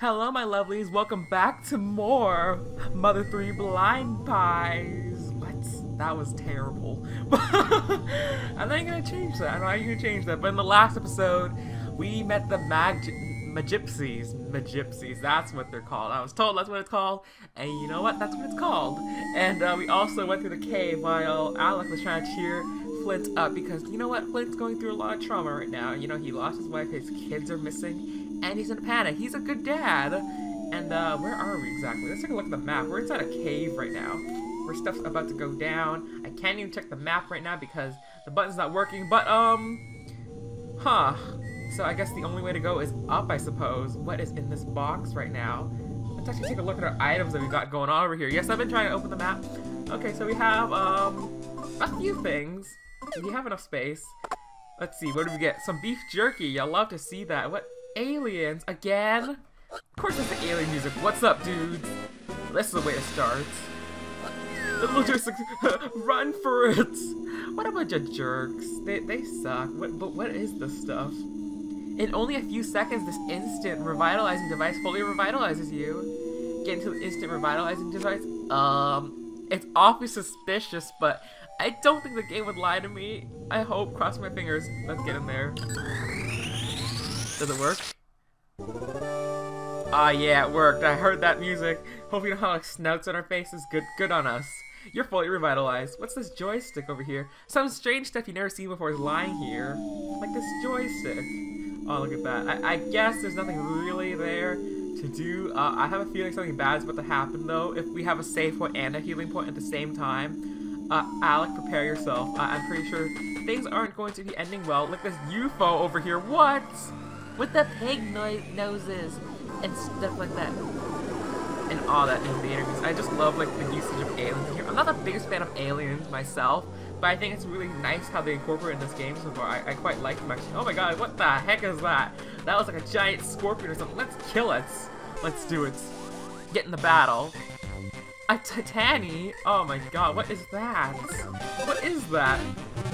Hello, my lovelies. Welcome back to more Mother 3 Blind Pies. What? That was terrible. I'm not gonna change that. I'm not gonna change that. But in the last episode, we met the Mag Magypsies. Magypsies. That's what they're called. I was told that's what it's called. And you know what? That's what it's called. And uh, we also went through the cave while Alec was trying to cheer Flint up because you know what? Flint's going through a lot of trauma right now. You know, he lost his wife, his kids are missing and he's in a panic. He's a good dad. And uh, where are we exactly? Let's take a look at the map. We're inside a cave right now, where stuff's about to go down. I can't even check the map right now because the button's not working. But um, huh. So I guess the only way to go is up, I suppose. What is in this box right now? Let's actually take a look at our items that we got going on over here. Yes, I've been trying to open the map. Okay, so we have um a few things. We have enough space. Let's see, what do we get? Some beef jerky. I'll love to see that. What aliens again? Of course it's the alien music. What's up, dudes? This is the way to start. The logistics, run for it! What a bunch of jerks. They, they suck. What, but what is this stuff? In only a few seconds, this instant revitalizing device fully revitalizes you. Get into the instant revitalizing device? Um, it's awfully suspicious, but I don't think the game would lie to me. I hope. Cross my fingers. Let's get in there. Does it work? Ah, uh, yeah, it worked. I heard that music. Hope you know how like snouts on our faces. Good, good on us. You're fully revitalized. What's this joystick over here? Some strange stuff you've never seen before is lying here. Like this joystick. Oh, look at that. I, I guess there's nothing really there to do. Uh, I have a feeling something bad is about to happen, though, if we have a save point and a healing point at the same time. Uh, Alec, prepare yourself. Uh, I'm pretty sure things aren't going to be ending well. Look, this UFO over here. What? With the pig no noses and stuff like that. And all that in the interviews. I just love like the usage of aliens here. I'm not the biggest fan of aliens myself, but I think it's really nice how they incorporate in this game so far. I, I quite like them actually. Oh my god, what the heck is that? That was like a giant scorpion or something. Let's kill it. Let's do it. Get in the battle. A Titani? Oh my god, what is that? What is that?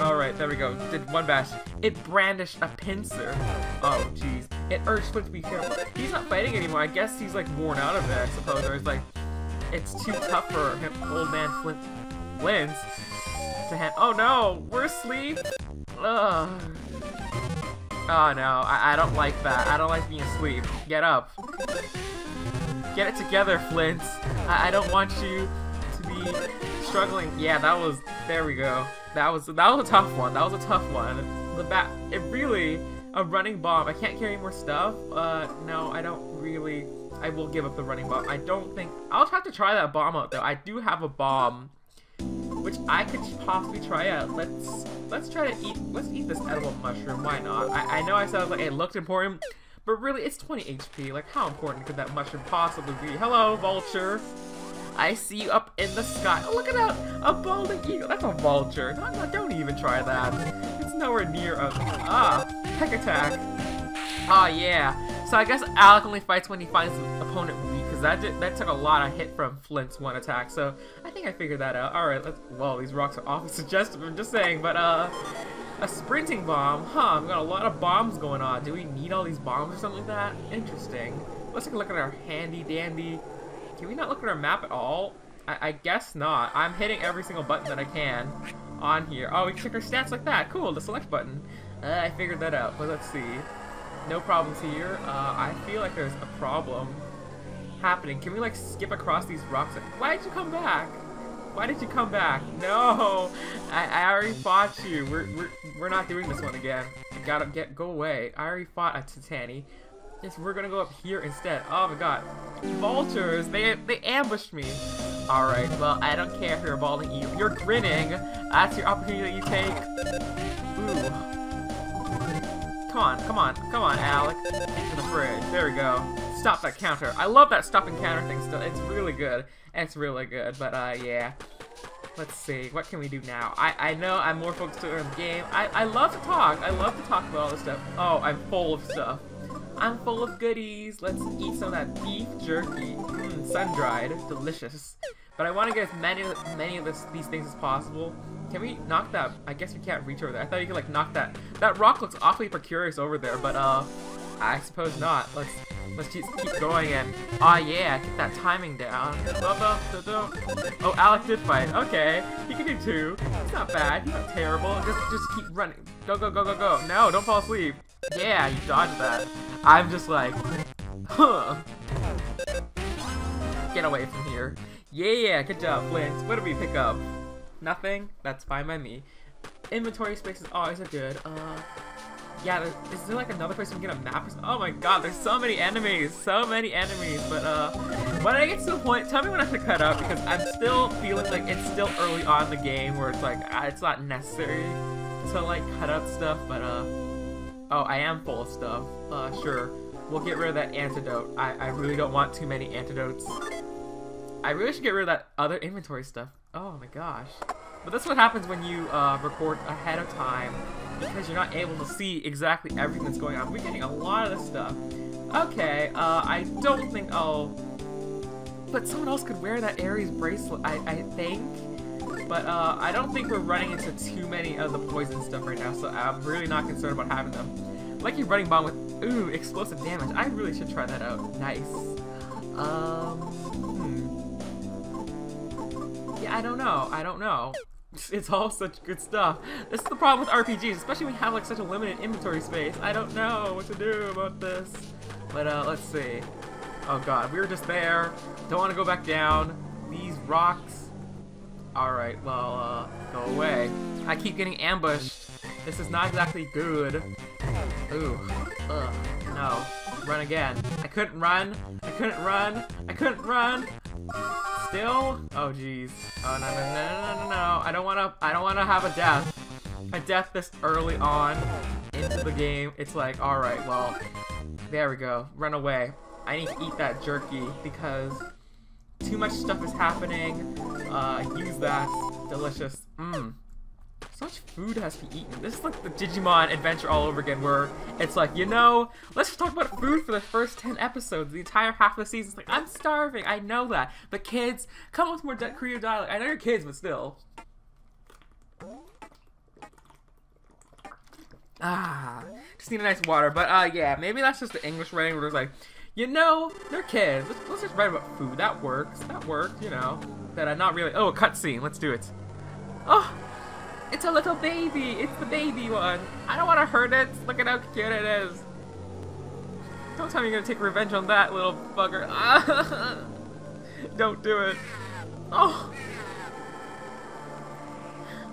Alright, there we go. Did one bash. It brandished a pincer. Oh, jeez. It urged Flint to be careful. He's not fighting anymore. I guess he's like worn out of it, I suppose. Or he's like, it's too tough for him, old man Flint Flint to hand. Oh no, we're asleep. Ugh. Oh no, I, I don't like that. I don't like being asleep. Get up. Get it together, Flint. I, I don't want you to be struggling. Yeah, that was. There we go. That was that was a tough one. That was a tough one. The bat. It really a running bomb. I can't carry more stuff. Uh, no, I don't really. I will give up the running bomb. I don't think I'll have to try that bomb out though. I do have a bomb, which I could possibly try out. Let's let's try to eat. Let's eat this edible mushroom. Why not? I, I know I said like it looked important, but really, it's 20 HP. Like, how important could that mushroom possibly be? Hello, vulture. I see you up in the sky. Oh, look at that! A balding eagle. That's a vulture. No, no, don't even try that. It's nowhere near a... Ah, peck attack. Ah, yeah. So I guess Alec only fights when he finds the opponent weak, because that, that took a lot of hit from Flint's one attack. So I think I figured that out. Alright, let's... Well, these rocks are awfully suggestive. I'm just saying, but, uh... A sprinting bomb? Huh, we've got a lot of bombs going on. Do we need all these bombs or something like that? Interesting. Let's take a look at our handy dandy... Can we not look at our map at all? I, I guess not. I'm hitting every single button that I can on here. Oh, we can check our stats like that. Cool, the select button. Uh, I figured that out, but let's see. No problems here. Uh, I feel like there's a problem happening. Can we, like, skip across these rocks? Why did you come back? Why did you come back? No! I, I already fought you. We're, we're, we're not doing this one again. I gotta get, go away. I already fought a Titani. Yes, we're gonna go up here instead. Oh my god. Vultures! They, they ambushed me. Alright, well, I don't care if you're balding eel. You're grinning! That's your opportunity that you take. Ooh. Come on, come on, come on, Alec. Into the fridge. There we go. Stop that counter. I love that stop and counter thing still. It's really good. It's really good, but uh, yeah. Let's see, what can we do now? I, I know I'm more focused on the game. I, I love to talk. I love to talk about all this stuff. Oh, I'm full of stuff. I'm full of goodies. Let's eat some of that beef jerky. Mmm, sun-dried. Delicious. But I want to get as many, many of this, these things as possible. Can we knock that? I guess we can't reach over there. I thought you could like knock that. That rock looks awfully precarious over there, but uh, I suppose not. Let's let's keep, keep going and ah oh, yeah, get that timing down. Oh, Alec did fight. Okay, he can do two. It's not bad. He's not terrible. Just just keep running. Go go go go go. No, don't fall asleep. Yeah, you dodged that. I'm just like, huh. Get away from here. Yeah, yeah, good job, Flint. What did we pick up? Nothing? That's fine by me. Inventory space is always a good. Uh, yeah, is there like another place we can get a map? Oh my god, there's so many enemies, so many enemies. But uh, when I get to the point, tell me when I have to cut out because I'm still feeling like it's still early on in the game where it's like it's not necessary to like cut out stuff. But uh, oh, I am full of stuff. Uh, sure, we'll get rid of that antidote. I I really don't want too many antidotes. I really should get rid of that other inventory stuff. Oh my gosh. But that's what happens when you uh, record ahead of time because you're not able to see exactly everything that's going on. We're getting a lot of this stuff. Okay, uh, I don't think I'll... But someone else could wear that Aries bracelet, I, I think. But uh, I don't think we're running into too many of the poison stuff right now, so I'm really not concerned about having them. Lucky running bomb with, ooh, explosive damage. I really should try that out. Nice. Um, hmm. Yeah, I don't know. I don't know. It's all such good stuff. This is the problem with RPGs, especially when you have like such a limited inventory space. I don't know what to do about this. But uh, let's see. Oh god, we were just there. Don't want to go back down. These rocks. Alright, well, uh, go away. I keep getting ambushed. This is not exactly good. Ooh. Ugh. No. Run again. I couldn't run. I couldn't run. I couldn't run. Still? Oh jeez. Oh no no no no no no! I don't wanna I don't wanna have a death. A death this early on into the game. It's like, alright, well, there we go. Run away. I need to eat that jerky because too much stuff is happening. Uh, use that. Delicious. Mmm. So much food has to be eaten. This is like the Digimon adventure all over again, where it's like, you know, let's just talk about food for the first 10 episodes. The entire half of the season. It's like, I'm starving. I know that. But kids, come with more creative dialogue. I know you're kids, but still. Ah, just need a nice water. But uh, yeah, maybe that's just the English writing where it's like, you know, they're kids. Let's, let's just write about food. That works. That works, you know. That I'm not really. Oh, a cutscene. Let's do it. Oh, it's a little baby! It's the baby one! I don't want to hurt it! Look at how cute it is! Don't tell me you're gonna take revenge on that little bugger. don't do it. Oh!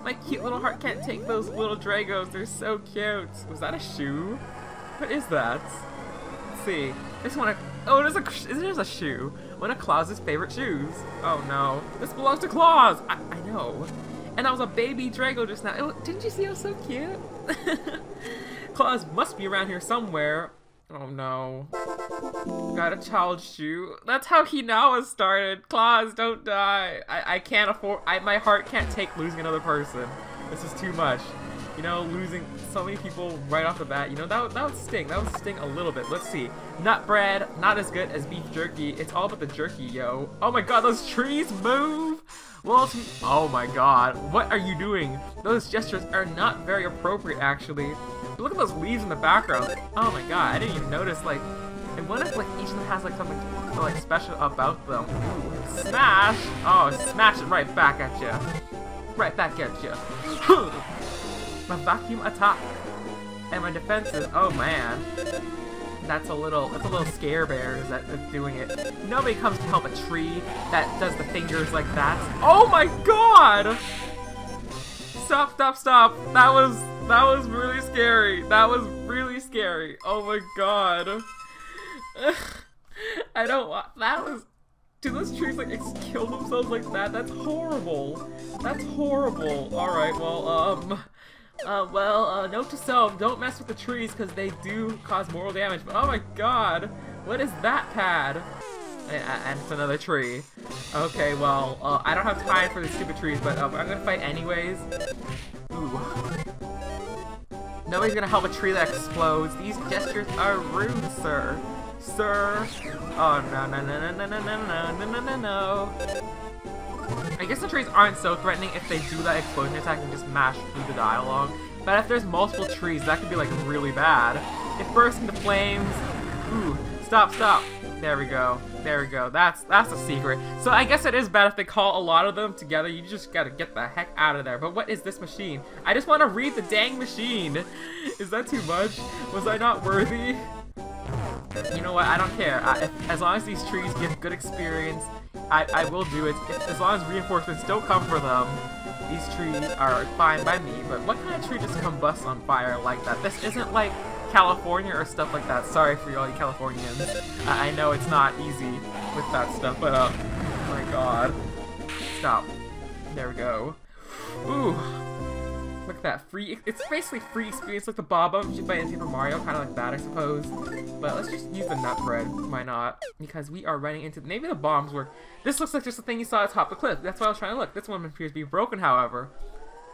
My cute little heart can't take those little Dragos. They're so cute. Was that a shoe? What is that? Let's see. Want to... Oh, it is a, it is a shoe. One of Claus's favorite shoes. Oh no. This belongs to Claus! I, I know. And I was a baby Drago just now. It, didn't you see how so cute? Claus must be around here somewhere. Oh no. Got a child shoe. That's how Hinawa started. Claus, don't die. I, I can't afford- I, my heart can't take losing another person. This is too much. You know, losing so many people right off the bat, you know, that, that would sting. That would sting a little bit. Let's see. Nut bread, not as good as beef jerky. It's all about the jerky, yo. Oh my god, those trees move! Well, oh my god, what are you doing? Those gestures are not very appropriate, actually. Look at those leaves in the background. Oh my god, I didn't even notice, like, I wonder if, like, each of them has, like, something, like, special about them. Ooh, smash! Oh, smash it right back at you. Right back at you. my vacuum attack. And my defenses, oh man that's a little that's a little scare bear that, that's doing it. Nobody comes to help a tree that does the fingers like that. Oh my god! Stop, stop, stop. That was that was really scary. That was really scary. Oh my god. I don't want that was do those trees like kill themselves like that? That's horrible. That's horrible. Alright, well, um uh, well, uh, note to self, don't mess with the trees because they do cause mortal damage. But oh my god, what is that pad? And, and it's another tree. Okay, well, uh, I don't have time for these stupid trees, but uh, I'm gonna fight anyways. Ooh. Nobody's gonna help a tree that explodes. These gestures are rude, sir. Sir. Oh, no, no, no, no, no, no, no, no, no, no, no. I guess the trees aren't so threatening if they do that explosion attack and just mash through the dialogue. But if there's multiple trees, that could be like really bad. It bursts into flames. Ooh, stop, stop. There we go. There we go. That's that's a secret. So I guess it is bad if they call a lot of them together. You just gotta get the heck out of there. But what is this machine? I just want to read the dang machine. Is that too much? Was I not worthy? You know what? I don't care. I, if, as long as these trees give good experience, I, I will do it. If, as long as reinforcements don't come for them, these trees are fine by me. But what kind of tree just combusts on fire like that? This isn't like California or stuff like that. Sorry for you all you Californians. I, I know it's not easy with that stuff, but uh, oh my god. Stop. There we go. Ooh. That. Free. It's basically free experience like the Bob-omb by Super Mario, kind of like that, I suppose. But let's just use the nut bread. Why not? Because we are running into. Maybe the bombs work. This looks like just the thing you saw at the top of the cliff. That's why I was trying to look. This one appears to be broken, however.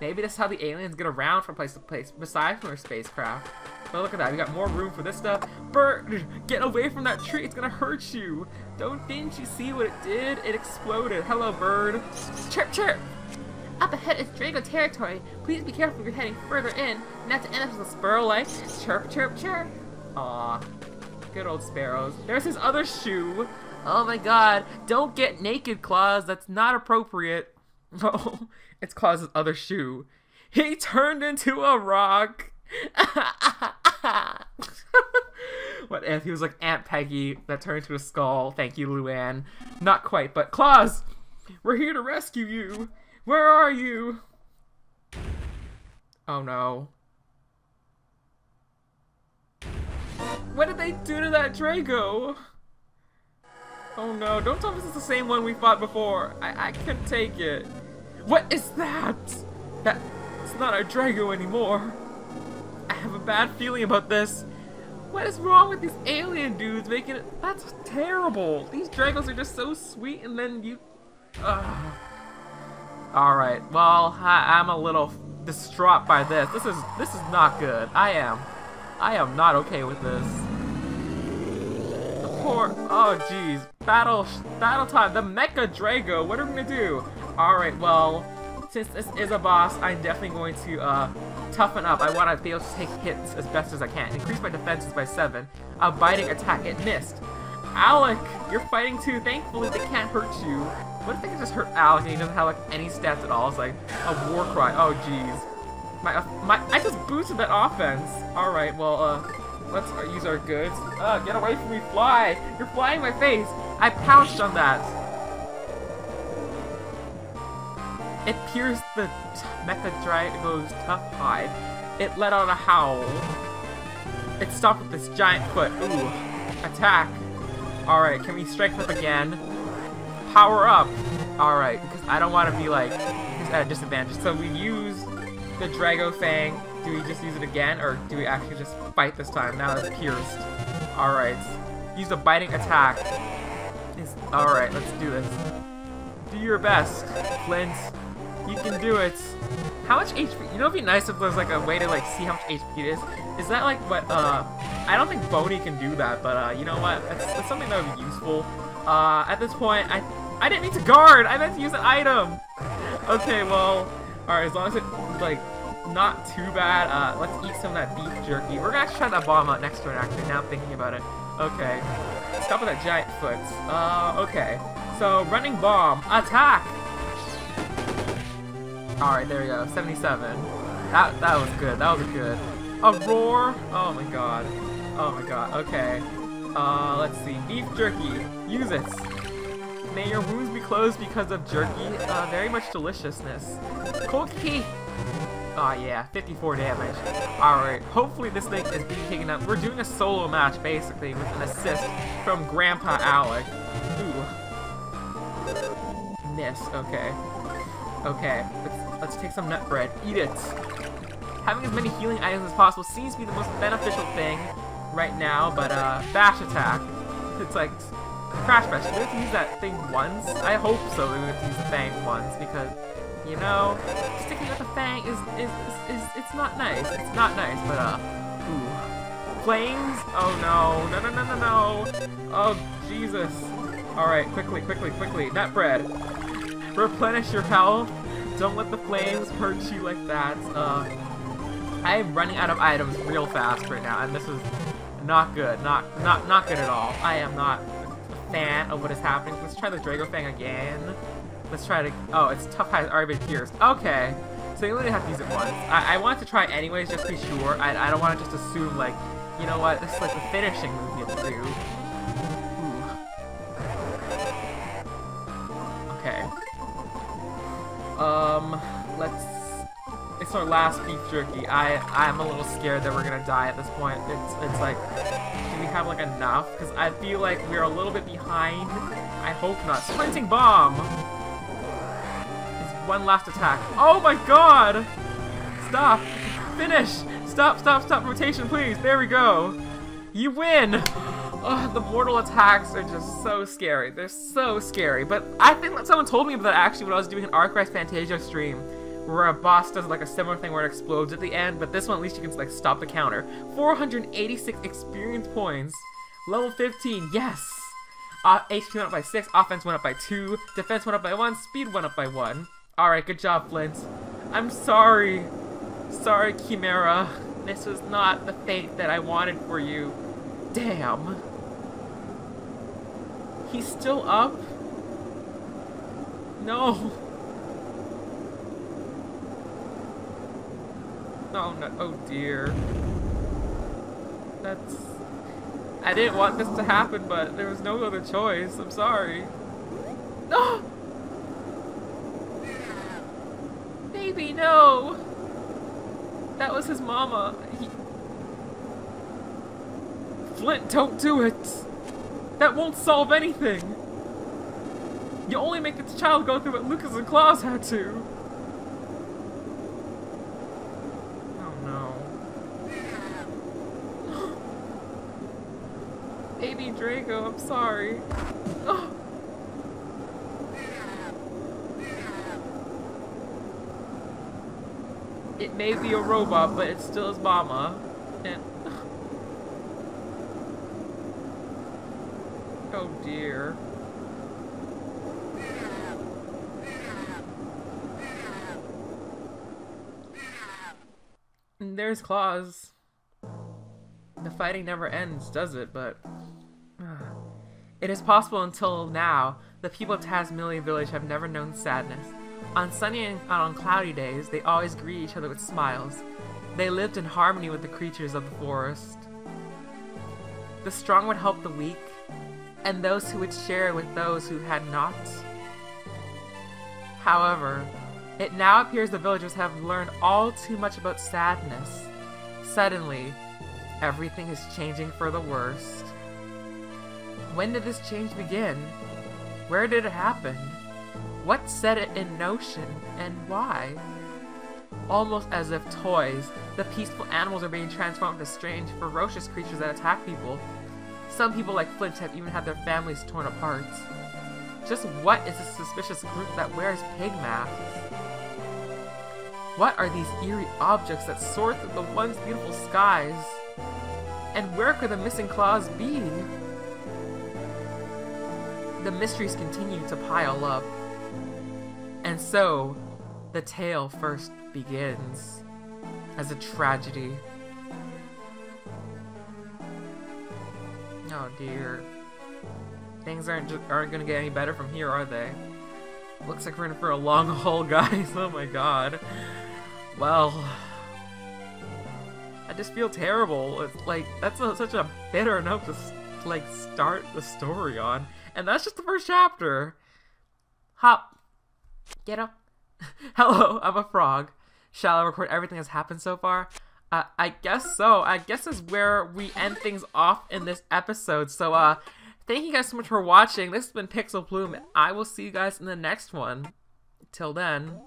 Maybe that's how the aliens get around from place to place, besides from their spacecraft. But look at that, we got more room for this stuff. Bird, get away from that tree, it's gonna hurt you. Don't, didn't you see what it did? It exploded. Hello, bird. Chirp, chirp. Up ahead is Drago territory. Please be careful if you're heading further in, not to end up with a sparrow like chirp, chirp, chirp. Aw, good old sparrows. There's his other shoe. Oh my god, don't get naked, Claus. That's not appropriate. Oh, it's Claus's other shoe. He turned into a rock. what if he was like Aunt Peggy that turned into a skull? Thank you, Luanne. Not quite, but Claus, we're here to rescue you. Where are you? Oh no. What did they do to that Drago? Oh no, don't tell me this is the same one we fought before. I, I can't take it. What is that? That it's not our Drago anymore. I have a bad feeling about this. What is wrong with these alien dudes making it? That's terrible. These Dragos are just so sweet and then you... Ugh. Alright, well, I, I'm a little distraught by this. This is this is not good. I am. I am not okay with this. The poor... Oh, jeez. Battle, battle time. The Mecha Drago. What are we gonna do? Alright, well, since this is a boss, I'm definitely going to uh, toughen up. I want to be able to take hits as best as I can. Increase my defenses by 7. A biting attack, it missed. Alec, you're fighting too. Thankfully, they can't hurt you. What if they can just hurt Alec and he doesn't have like any stats at all? It's like a war cry. Oh, jeez. My, uh, my, I just boosted that offense. All right, well, uh, let's use our goods. Uh, get away from me, fly! You're flying my face. I pounced on that. It pierced the Mecha Drago's tough hide. It let out a howl. It stopped with this giant foot. Ooh. Attack. Alright, can we strike up again? Power up. Alright, because I don't want to be like at a disadvantage. So we use the Drago Fang. Do we just use it again, or do we actually just fight this time? Now it's pierced. Alright. Use a biting attack. Alright, let's do this. Do your best, Flint. You can do it. How much HP? You know, it'd be nice if there's like a way to like see how much HP it is. Is that like what? Uh, I don't think Boney can do that, but uh, you know what? It's, that's something that would be useful. Uh, at this point, I I didn't mean to guard. I meant to use an item. Okay, well, all right. As long as it's like not too bad. Uh, let's eat some of that beef jerky. We're gonna try that bomb out next turn. Actually, now I'm thinking about it. Okay. Stop with that giant foot. Uh, okay. So running bomb attack. Alright, there we go. 77. That that was good. That was good. A roar? Oh my god. Oh my god. Okay. Uh, let's see. Beef jerky. Use it. May your wounds be closed because of jerky. Uh, very much deliciousness. Cookie. Oh yeah, 54 damage. Alright, hopefully this thing is being taken up. We're doing a solo match, basically, with an assist from Grandpa Alec. Ooh. Miss, okay. Okay, let's, take some nut bread. Eat it. Having as many healing items as possible seems to be the most beneficial thing right now, but uh, bash attack. It's like crash bash. Do we have to use that thing once? I hope so. We have to use the fang once because, you know, sticking with the fang is is, is is it's not nice. It's not nice, but uh, ooh, flames. Oh no, no no no no no. Oh Jesus. All right, quickly, quickly, quickly. Nut bread. Replenish your health. Don't let the flames hurt you like that. Uh, I am running out of items real fast right now, and this is Not good. Not not not good at all. I am not a fan of what is happening. Let's try the Drago Fang again. Let's try to... Oh, it's Tough High's already been pierced. Okay. So you only have to use it once. I, I want to try anyways, just to be sure. I, I don't want to just assume, like, you know what, this is like the finishing move you have to do. Um, let's... It's our last beef jerky. I, I'm a little scared that we're gonna die at this point. It's, it's like, do we have, like, enough? Because I feel like we're a little bit behind. I hope not. Sprinting Bomb! one last attack. Oh my god! Stop! Finish! Stop, stop, stop, rotation, please! There we go! You win! Oh, the mortal attacks are just so scary. They're so scary. But I think that someone told me about that actually when I was doing an Arc Rise Fantasia stream, where a boss does like a similar thing where it explodes at the end, but this one at least you can like stop the counter. 486 experience points. Level 15, yes! Uh, HP went up by 6, offense went up by 2, defense went up by 1, speed went up by 1. Alright, good job, Flint. I'm sorry. Sorry, Chimera. This was not the fate that I wanted for you. Damn. He's still up? No. Oh no, oh dear. That's... I didn't want this to happen, but there was no other choice. I'm sorry. No! Baby, no! That was his mama. He... Flint, don't do it! That won't solve anything! You only make the child go through what Lucas and Claus had to! Oh no. Baby Drago, I'm sorry. It may be a robot, but it's still his mama. And oh dear. There's Claus. The fighting never ends, does it? But it is possible until now, the people of Tazmily Village have never known sadness. On sunny and on cloudy days, they always greet each other with smiles. They lived in harmony with the creatures of the forest. The strong would help the weak, and those who would share with those who had not. However, it now appears the villagers have learned all too much about sadness. Suddenly, everything is changing for the worst. When did this change begin? Where did it happen? What set it in motion, and why? Almost as if toys, the peaceful animals are being transformed into strange, ferocious creatures that attack people. Some people like Flint have even had their families torn apart. Just what is this suspicious group that wears pig masks? What are these eerie objects that soar through the once beautiful skies? And where could the missing Claus be? The mysteries continue to pile up. And so, the tale first begins as a tragedy. Oh dear. Things aren't aren't gonna get any better from here, are they? Looks like we're in for a long haul, guys. Oh my god. Well, I just feel terrible. It's like that's a, such a bitter note to like start the story on, and that's just the first chapter. Hop Get up. Hello, I'm a frog. Shall I record everything that's happened so far? Uh, I guess so. I guess is where we end things off in this episode. So, uh, thank you guys so much for watching. This has been Pixl Plume. I will see you guys in the next one. Till then.